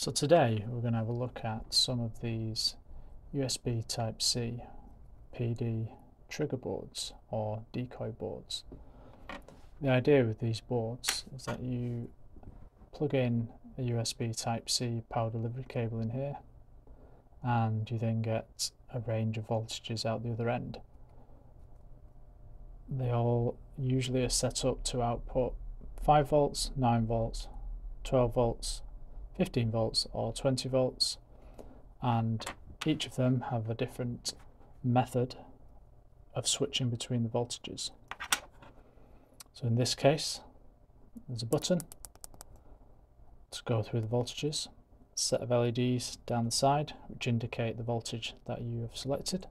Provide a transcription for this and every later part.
So today we're going to have a look at some of these USB Type-C PD trigger boards or decoy boards. The idea with these boards is that you plug in a USB Type-C power delivery cable in here and you then get a range of voltages out the other end. They all usually are set up to output 5 volts, 9 volts, 12 volts, 15 volts or 20 volts and each of them have a different method of switching between the voltages. So in this case there's a button to go through the voltages, set of LEDs down the side which indicate the voltage that you have selected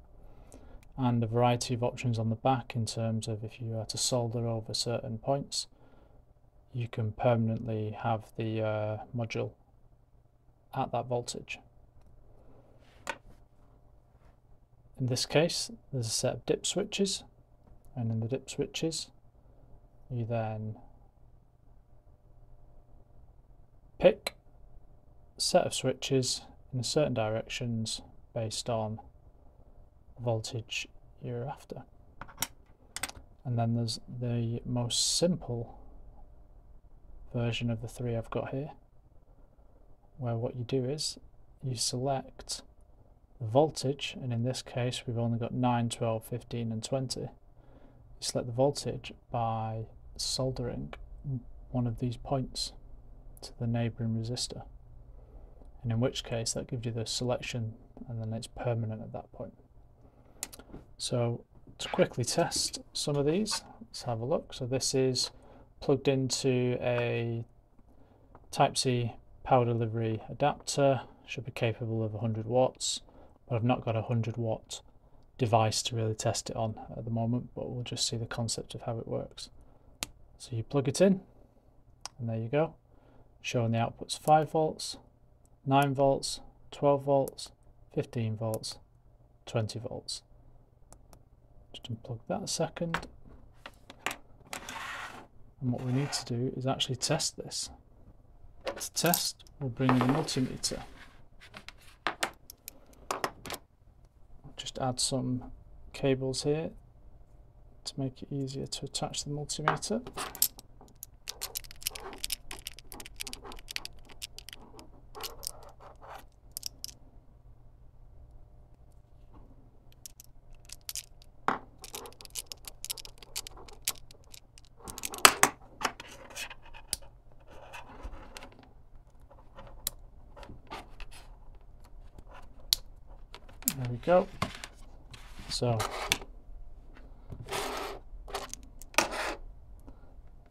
and a variety of options on the back in terms of if you are to solder over certain points you can permanently have the uh, module at that voltage. In this case, there's a set of dip switches, and in the dip switches, you then pick a set of switches in certain directions based on voltage you're after. And then there's the most simple version of the three I've got here where what you do is you select the voltage and in this case we've only got 9, 12, 15 and 20 you select the voltage by soldering one of these points to the neighbouring resistor and in which case that gives you the selection and then it's permanent at that point. So to quickly test some of these let's have a look. So this is plugged into a Type-C power delivery adapter should be capable of 100 watts but I've not got a 100 watt device to really test it on at the moment but we'll just see the concept of how it works. So you plug it in and there you go. Showing the outputs 5 volts 9 volts 12 volts 15 volts 20 volts. Just unplug that a second. And what we need to do is actually test this to test, we'll bring in the multimeter. Just add some cables here to make it easier to attach the multimeter. So,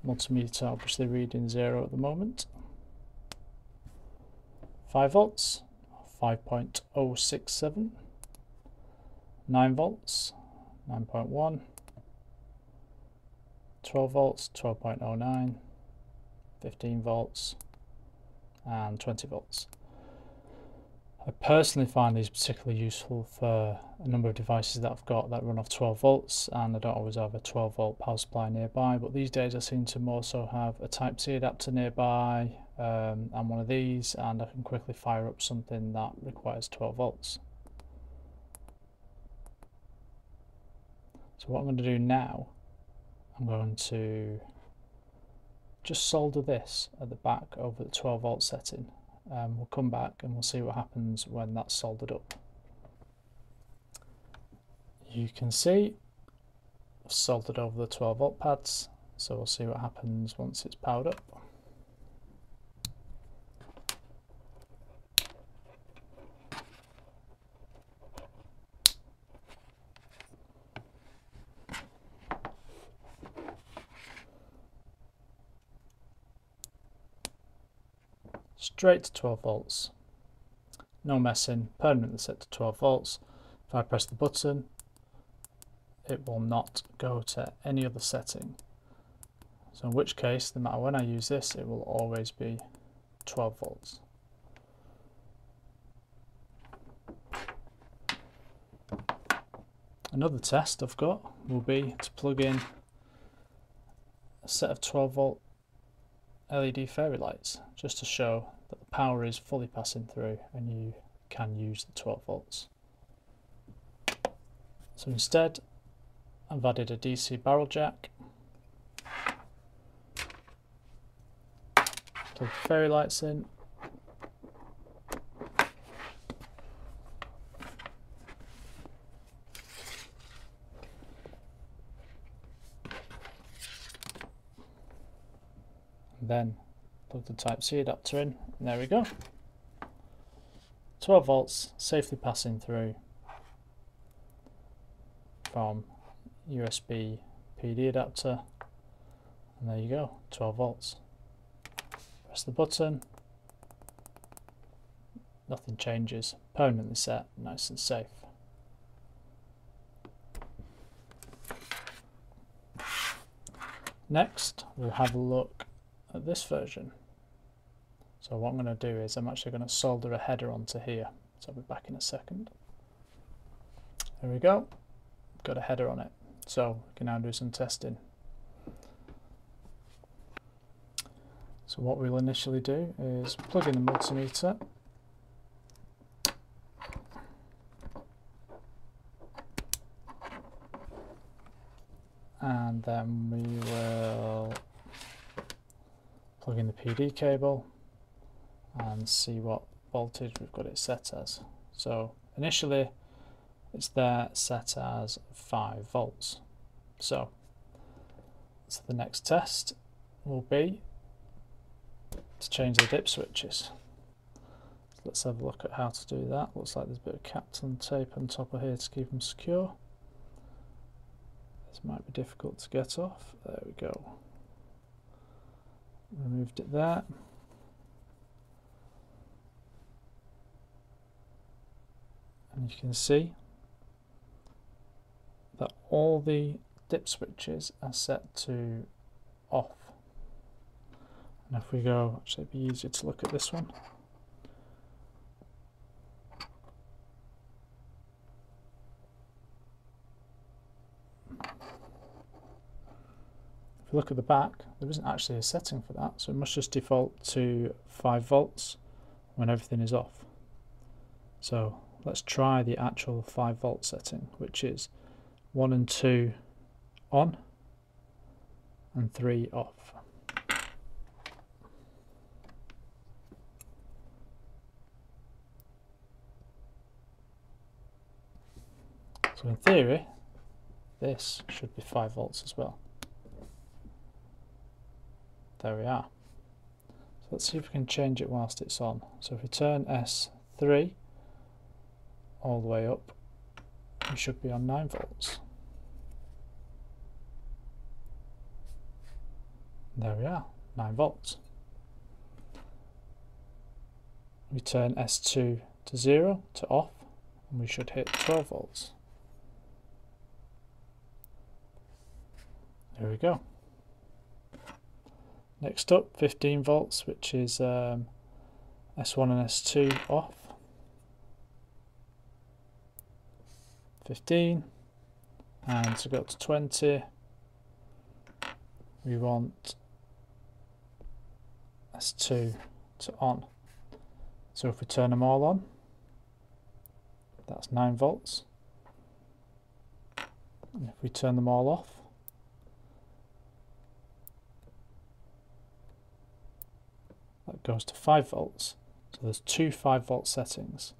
multimeter obviously reading zero at the moment. 5 volts, 5.067. 9 volts, 9.1. 12 volts, 12.09. 15 volts, and 20 volts. I personally find these particularly useful for a number of devices that I've got that run off 12 volts and I don't always have a 12 volt power supply nearby but these days I seem to more so have a type C adapter nearby um, and one of these and I can quickly fire up something that requires 12 volts. So what I'm going to do now I'm going to just solder this at the back over the 12 volt setting um, we'll come back and we'll see what happens when that's soldered up. You can see I've soldered over the 12 volt pads, so we'll see what happens once it's powered up. Straight to 12 volts. No messing, permanently set to 12 volts. If I press the button, it will not go to any other setting. So in which case, no matter when I use this, it will always be 12 volts. Another test I've got will be to plug in a set of 12 volt LED fairy lights just to show that the power is fully passing through and you can use the 12 volts. So instead I've added a DC barrel jack, plug the fairy lights in, then plug the type C adapter in. And there we go. 12 volts safely passing through from USB PD adapter. And there you go 12 volts. Press the button. Nothing changes. Permanently set nice and safe. Next we'll have a look at this version. So what I'm going to do is I'm actually going to solder a header onto here. So I'll be back in a second. There we go. Got a header on it. So we can now do some testing. So what we'll initially do is plug in the multimeter. And then we will plug in the PD cable and see what voltage we've got it set as. So initially it's there set as 5 volts. So, so the next test will be to change the dip switches. Let's have a look at how to do that. Looks like there's a bit of Kapton tape on top of here to keep them secure. This might be difficult to get off. There we go removed it there. And you can see that all the dip switches are set to off. And if we go, actually it'd be easier to look at this one. If you look at the back, there isn't actually a setting for that, so it must just default to 5 volts when everything is off. So let's try the actual 5 volt setting, which is 1 and 2 on and 3 off. So in theory, this should be 5 volts as well. There we are. So let's see if we can change it whilst it's on. So if we turn S3 all the way up, we should be on 9 volts. There we are, 9 volts. We turn S2 to 0 to off and we should hit 12 volts. There we go. Next up, 15 volts, which is um, S1 and S2 off. 15 and to go up to 20 we want S2 to on. So if we turn them all on that's 9 volts. And if we turn them all off goes to 5 volts. So there's two 5 volt settings.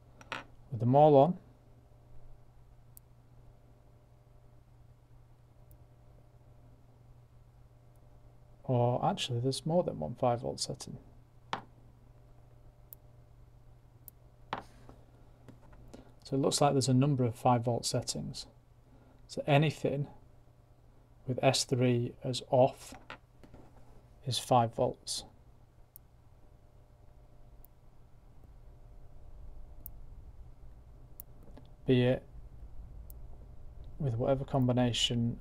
With them all on, or actually there's more than one 5 volt setting. So it looks like there's a number of 5 volt settings. So anything with S3 as off is 5 volts. Be it with whatever combination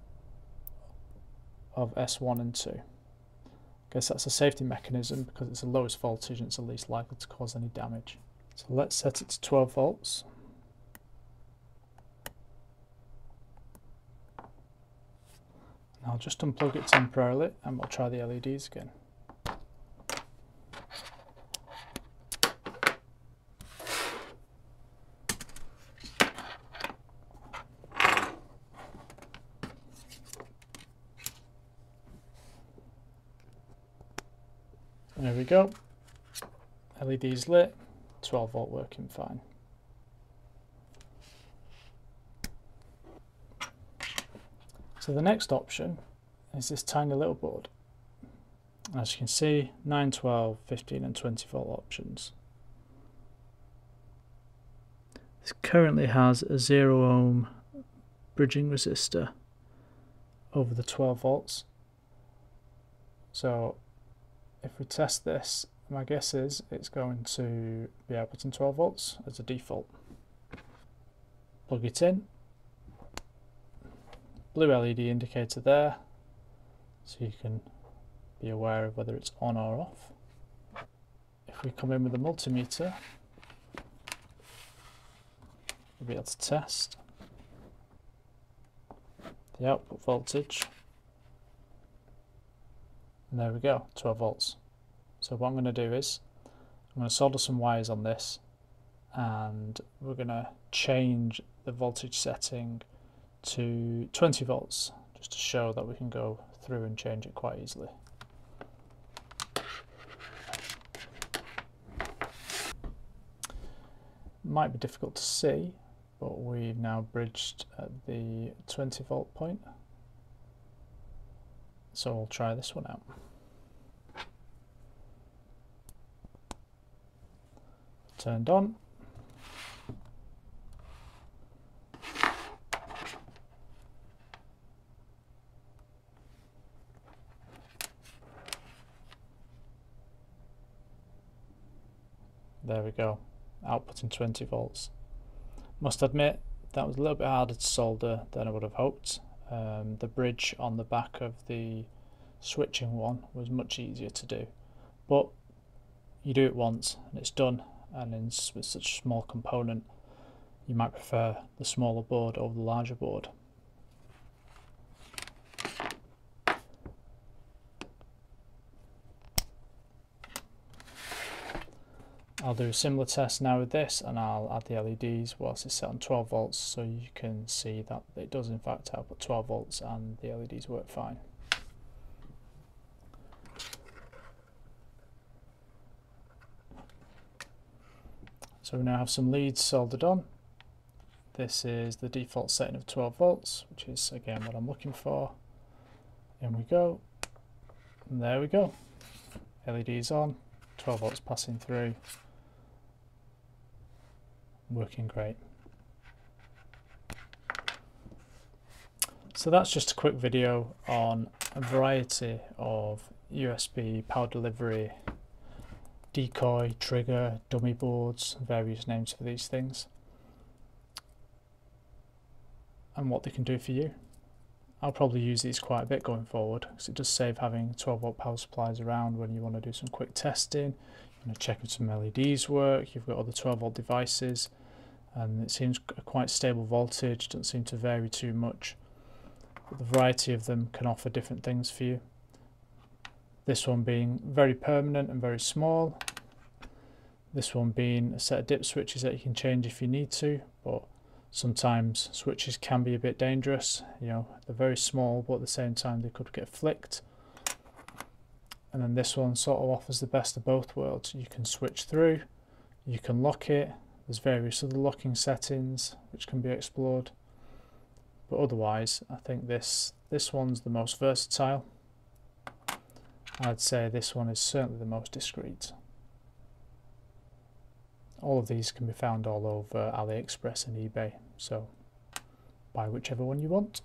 of S1 and 2. I guess that's a safety mechanism because it's the lowest voltage and it's the least likely to cause any damage. So let's set it to 12 volts. I'll just unplug it temporarily and we'll try the LEDs again. Go. LED's lit, 12 volt working fine. So the next option is this tiny little board. As you can see, 9, 12, 15 and 20 volt options. This currently has a 0 ohm bridging resistor over the 12 volts. So if we test this, my guess is it's going to be outputting 12 volts as a default. Plug it in. Blue LED indicator there, so you can be aware of whether it's on or off. If we come in with a multimeter, we'll be able to test the output voltage. And there we go, 12 volts. So what I'm going to do is, I'm going to solder some wires on this and we're going to change the voltage setting to 20 volts just to show that we can go through and change it quite easily. Might be difficult to see, but we've now bridged at the 20 volt point. So we'll try this one out. Turned on. There we go, outputting 20 volts. Must admit, that was a little bit harder to solder than I would have hoped. Um, the bridge on the back of the switching one was much easier to do. But you do it once and it's done, and in, with such a small component, you might prefer the smaller board over the larger board. I'll do a similar test now with this and I'll add the LEDs whilst it's set on 12 volts so you can see that it does in fact output 12 volts and the LEDs work fine. So we now have some leads soldered on. This is the default setting of 12 volts, which is again what I'm looking for. In we go. And there we go. LEDs on, 12 volts passing through working great. So that's just a quick video on a variety of USB power delivery, decoy, trigger, dummy boards, various names for these things, and what they can do for you. I'll probably use these quite a bit going forward because it does save having 12 volt power supplies around when you want to do some quick testing, want to check if some LEDs work, you've got other 12 volt devices and it seems a quite stable voltage, doesn't seem to vary too much. But the variety of them can offer different things for you. This one being very permanent and very small. This one being a set of dip switches that you can change if you need to, but sometimes switches can be a bit dangerous. You know, they're very small, but at the same time they could get flicked. And then this one sort of offers the best of both worlds. You can switch through, you can lock it, there's various other locking settings which can be explored. But otherwise, I think this this one's the most versatile. I'd say this one is certainly the most discreet. All of these can be found all over AliExpress and eBay, so buy whichever one you want.